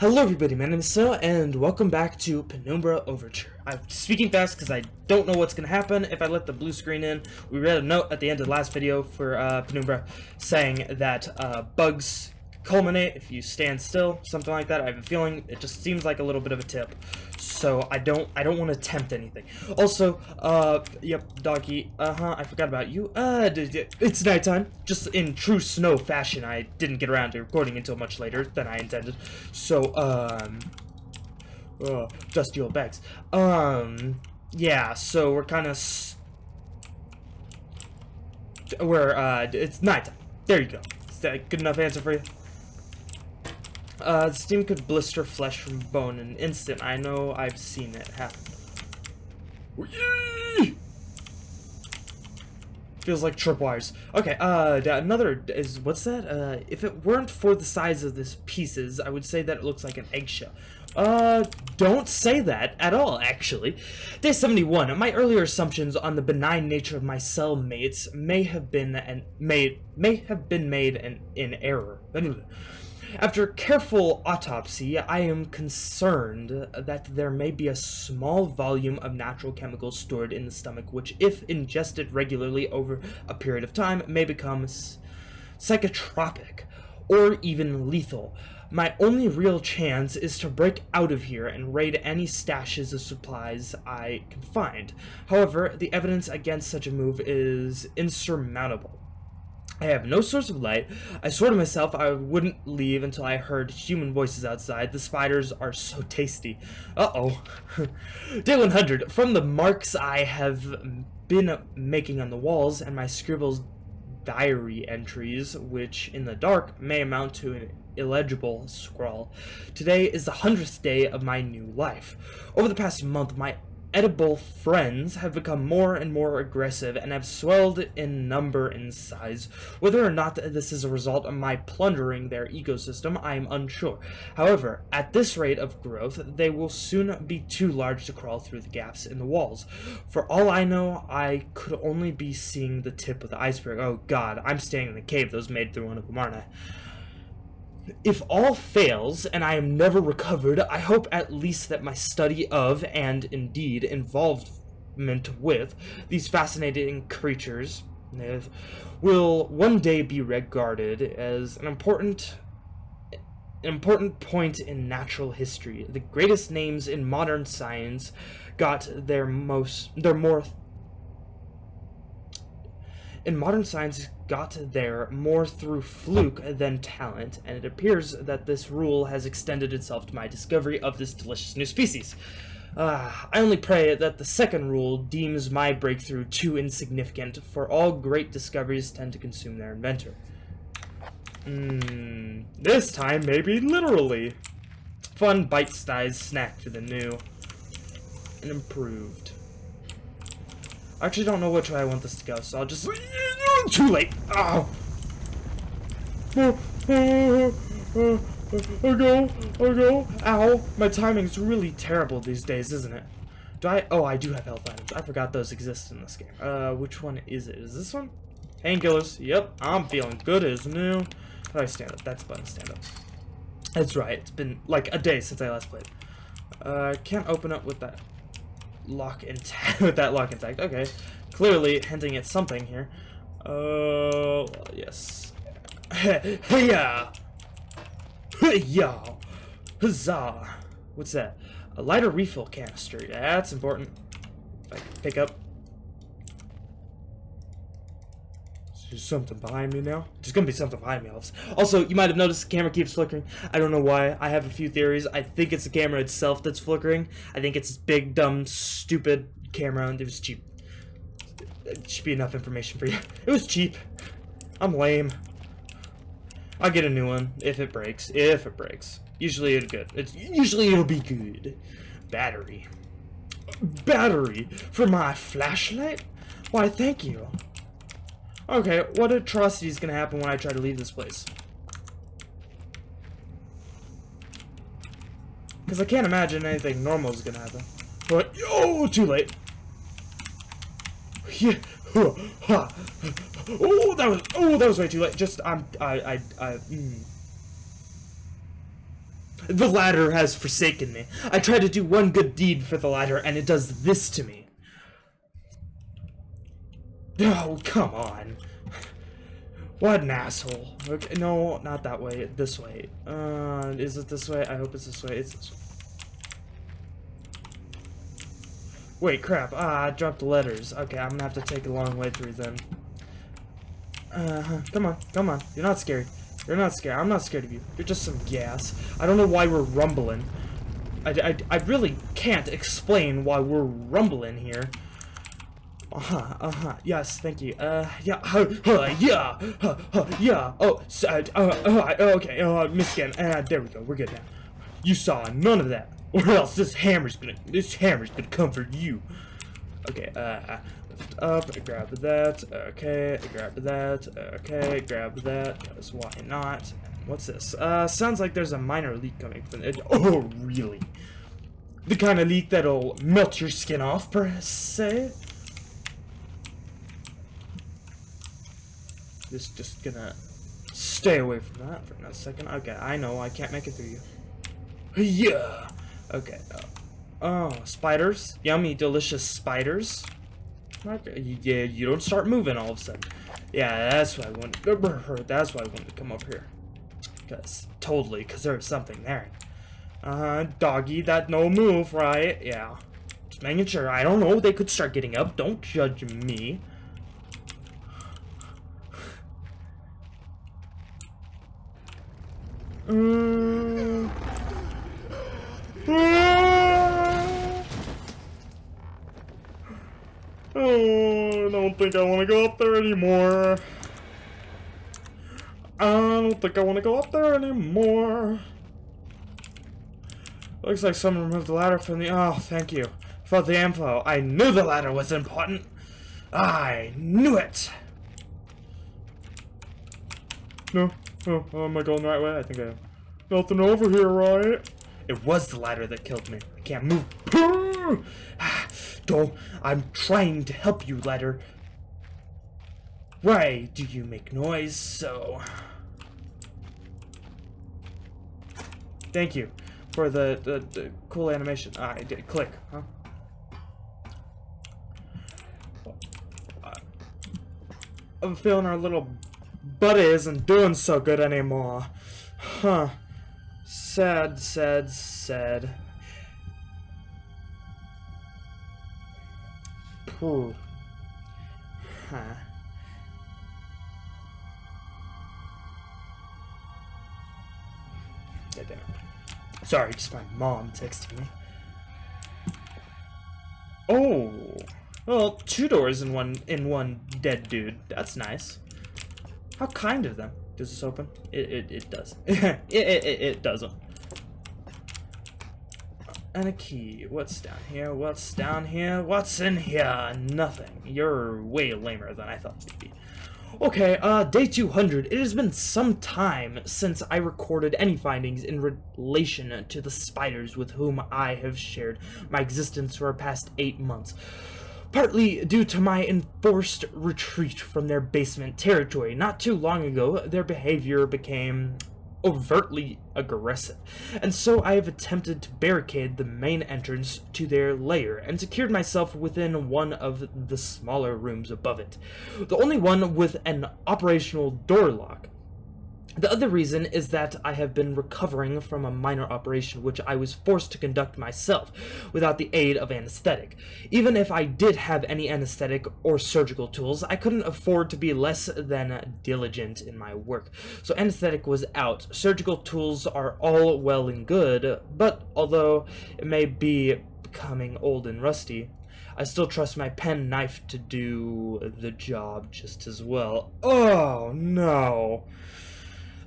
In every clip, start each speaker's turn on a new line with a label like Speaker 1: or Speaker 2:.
Speaker 1: Hello everybody, my name is Snow, and welcome back to Penumbra Overture. I'm speaking fast because I don't know what's going to happen if I let the blue screen in. We read a note at the end of the last video for uh, Penumbra saying that uh, bugs culminate if you stand still, something like that. I have a feeling it just seems like a little bit of a tip. So I don't I don't want to tempt anything. Also, uh yep, doggy, uh-huh, I forgot about you. Uh it's nighttime. Just in true snow fashion, I didn't get around to recording until much later than I intended. So um uh, dusty old bags. Um yeah, so we're kind of we're uh it's nighttime. There you go. Is that good enough answer for you? Uh, steam could blister flesh from bone in an instant. I know I've seen it happen. Feels like tripwires. Okay, uh, another is, what's that? Uh, if it weren't for the size of this pieces, I would say that it looks like an eggshell. Uh, don't say that at all, actually. Day 71. My earlier assumptions on the benign nature of my cellmates may have been and made may have been made an, in error. After careful autopsy, I am concerned that there may be a small volume of natural chemicals stored in the stomach which, if ingested regularly over a period of time, may become psychotropic or even lethal. My only real chance is to break out of here and raid any stashes of supplies I can find. However, the evidence against such a move is insurmountable. I have no source of light. I swore to myself I wouldn't leave until I heard human voices outside. The spiders are so tasty. Uh-oh. Day 100. From the marks I have been making on the walls and my scribbles diary entries, which in the dark may amount to an illegible scrawl. Today is the hundredth day of my new life. Over the past month, my edible friends have become more and more aggressive and have swelled in number and size. Whether or not this is a result of my plundering their ecosystem, I am unsure. However, at this rate of growth, they will soon be too large to crawl through the gaps in the walls. For all I know, I could only be seeing the tip of the iceberg. Oh god, I'm staying in the cave those made through one of them, aren't I? If all fails, and I am never recovered, I hope at least that my study of, and indeed involvement with, these fascinating creatures will one day be regarded as an important an important point in natural history. The greatest names in modern science got their most their more in modern science got there more through fluke than talent, and it appears that this rule has extended itself to my discovery of this delicious new species. Uh, I only pray that the second rule deems my breakthrough too insignificant, for all great discoveries tend to consume their inventor. Hmm, this time maybe literally. Fun bite-sized snack for the new and improved. I actually don't know which way I want this to go, so I'll just... Too late! Oh! Oh, go, oh, go. Ow! My timing's really terrible these days, isn't it? Do I? Oh, I do have health items. I forgot those exist in this game. Uh, which one is it? Is this one? Painkillers. Yep, I'm feeling good as new. How do I stand up? That's button stand up. That's right. It's been like a day since I last played. Uh, can't open up with that lock intact with that lock intact. Okay, clearly hinting at something here. Uh, yes. Hey, yeah, yeah, huzzah! What's that? A lighter refill canister. That's important. I can pick up. There's something behind me now. There's gonna be something behind me. Also, you might have noticed the camera keeps flickering. I don't know why. I have a few theories. I think it's the camera itself that's flickering. I think it's this big, dumb, stupid camera. And it was cheap. It should be enough information for you. It was cheap. I'm lame. I'll get a new one if it breaks. If it breaks. Usually it's good. It's usually it'll be good. Battery. Battery for my flashlight? Why, thank you. Okay, what atrocity is going to happen when I try to leave this place? Because I can't imagine anything normal is going to happen. But, oh, too late. Yeah. Oh, that was, oh, that was way too late. Just, I'm, I, I, I, mm. The ladder has forsaken me. I try to do one good deed for the ladder, and it does this to me. Oh, come on. What an asshole. Okay, no, not that way. This way. Uh, is it this way? I hope it's this way. It's this way. Wait, crap. Ah, I dropped the letters. Okay, I'm gonna have to take a long way through then. Uh, -huh. come on, come on. You're not scared. You're not scared. I'm not scared of you. You're just some gas. I don't know why we're rumbling. I, I, I really can't explain why we're rumbling here. Uh-huh, uh-huh, yes, thank you. Uh, yeah, uh, uh yeah, uh, uh, yeah, oh, so, uh, uh, okay, uh, again, uh, there we go, we're good now. You saw none of that, or else this hammer's gonna, this hammer's gonna come for you. Okay, uh, lift up, grab that, okay, grab that, okay, grab that, because why not? What's this? Uh, sounds like there's a minor leak coming from it. Oh, really? The kind of leak that'll melt your skin off, per se? Just, just gonna stay away from that for a second. Okay, I know, I can't make it through you. Yeah! Okay, uh, oh, spiders? Yummy, delicious spiders? Yeah, you don't start moving all of a sudden. Yeah, that's why I wanted, that's why I wanted to come up here. Cause, totally, cause there's something there. Uh, doggy, that no move, right? Yeah. Just making sure, I don't know, they could start getting up, don't judge me. Mm. Oh, I don't think I want to go up there anymore. I don't think I want to go up there anymore. Looks like someone removed the ladder from the... Oh, thank you for the info. I knew the ladder was important. I knew it. No, Oh, oh, am I going the right way? I think I am. Nothing over here, right? It was the ladder that killed me. I can't move. Don't. I'm trying to help you, ladder. Why do you make noise so? Thank you for the, the, the cool animation. Ah, I did. Click, huh? I'm feeling our little Buddy isn't doing so good anymore. Huh. Sad, sad, sad. Pooh. Huh. Damn. Sorry, just my mom texting me. Oh. Well, two doors in one in one dead dude. That's nice. How kind of them. Does this open? It, it, it does. it, it, it, it doesn't. And a key. What's down here? What's down here? What's in here? Nothing. You're way lamer than I thought you'd be. Okay, uh, day 200. It has been some time since I recorded any findings in relation to the spiders with whom I have shared my existence for the past eight months partly due to my enforced retreat from their basement territory. Not too long ago, their behavior became overtly aggressive, and so I have attempted to barricade the main entrance to their lair and secured myself within one of the smaller rooms above it, the only one with an operational door lock. The other reason is that I have been recovering from a minor operation which I was forced to conduct myself without the aid of anesthetic. Even if I did have any anesthetic or surgical tools, I couldn't afford to be less than diligent in my work. So anesthetic was out. Surgical tools are all well and good, but although it may be becoming old and rusty, I still trust my pen knife to do the job just as well. Oh no.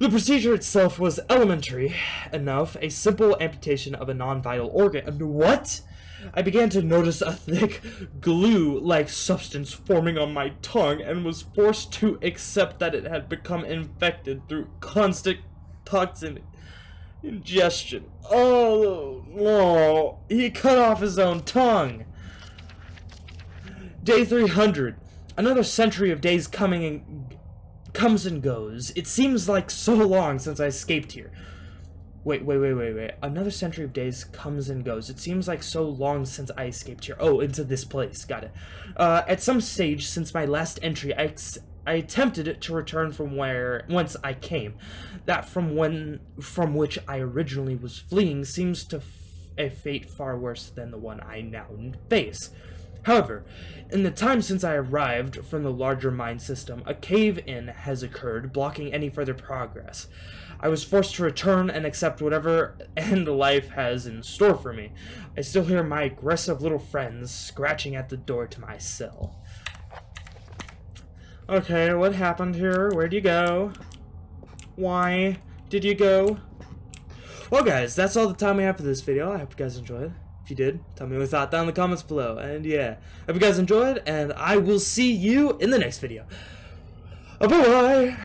Speaker 1: The procedure itself was elementary enough, a simple amputation of a non-vital organ. What? I began to notice a thick, glue-like substance forming on my tongue and was forced to accept that it had become infected through constant toxin ingestion. Oh, no. He cut off his own tongue. Day 300. Another century of days coming and comes and goes. It seems like so long since I escaped here. Wait, wait, wait, wait, wait. Another century of days comes and goes. It seems like so long since I escaped here. Oh, into this place. Got it. Uh, at some stage since my last entry, I, I attempted to return from where whence I came. That from when from which I originally was fleeing seems to a fate far worse than the one I now face. However, in the time since I arrived from the larger mine system, a cave-in has occurred, blocking any further progress. I was forced to return and accept whatever end life has in store for me. I still hear my aggressive little friends scratching at the door to my cell. Okay, what happened here? Where'd you go? Why did you go? Well guys, that's all the time we have for this video. I hope you guys enjoyed. You did, tell me what you thought down in the comments below. And yeah, hope you guys enjoyed, and I will see you in the next video. Bye-bye!